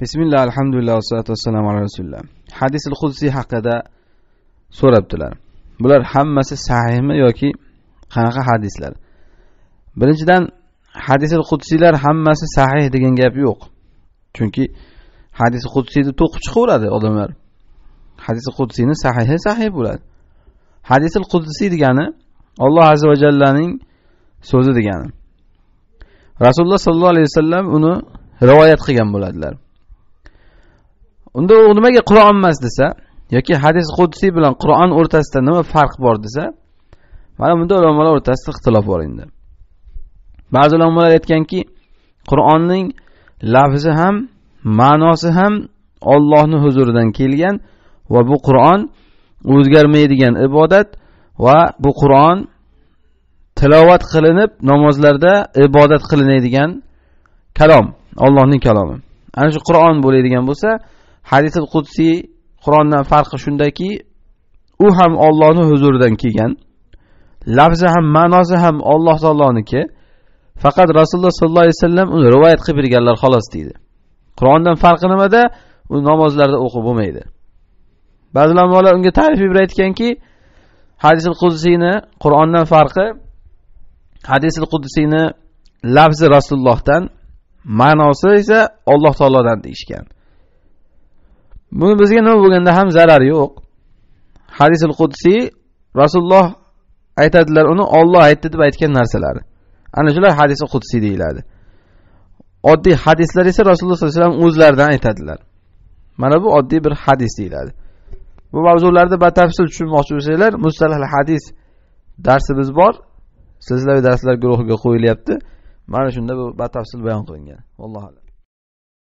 bismillah alhamdulillah vassalatu vassalamu ala rasulillah. Hadisil qudsiy haqida so'rabdilar. Bular hammasi sahihmi yoki qanaqa hadislar? Birinchidan hadisil qudsiylar hammasi sahih degan gap yo'q. Chunki hadis qudsiyni to'qib chiqaveradi odamlar. Hadis qudsiyni sahihi sahih bo'ladi. Hadisil qudsiy degani alloh azza va jallaning so'zi degani. Rasululloh sollallohu alayhi vasallam uni rivoyat qilgan bo'ladilar. Unda u nimaga qur'on emas desa yoki hadis qudsiy bilan qur'on o'rtasida nima farq bor desa mana bunda ulamolar o'rtasida ixtilof bor endi. Ba'zi ulamolar aytganki qur'onning lafzi ham ma'nosi ham ollohni huzuridan kelgan va bu qur'on o'zgarmaydigan ibodat va bu qur'on tilovat qilinib namozlarda ibodat qilinadigan kalom ollohning kalomi. Ana shu qur'on bo'ladigan bo'lsa hadisil qudsiy qur'ondan farqi shundaki u ham ollohni huzuridan kelgan lafzi ham ma'nosi ham alloh taoloniki faqat rasululloh sollallohu alayhi vasallam uni rivoyat qilib berganlar xolos deydi. Qur'ondan farqi nimada? U namozlarda o'qib bo'lmaydi. Ba'zi ulamolar unga ta'rif berib aytganki hadisil qudsiyni qur'ondan farqi hadisil qudsiyni lafzi rasulullohdan ma'nosi esa alloh taolodan deyishgan. Buni bizga nima bo'lganda ham zarari yo'q. Hadisul qudsiy rasululloh aytadilar uni olloh aytdi deb aytgan narsalari ana shular hadisi qudsiy deyiladi. Oddiy hadislar esa rasululloh sollallohu alayhi vasallam o'zlaridan aytadilar. Mana bu oddiy bir hadis deyiladi. Bu mavzularni batafsil tushunmoqchi bo'lsanglar mustalah hadis darsimiz bor. Sizlarga darslar guruhiga qo'yilyapti. Mana shunda bu batafsil bayon qilingan. Allohu alam.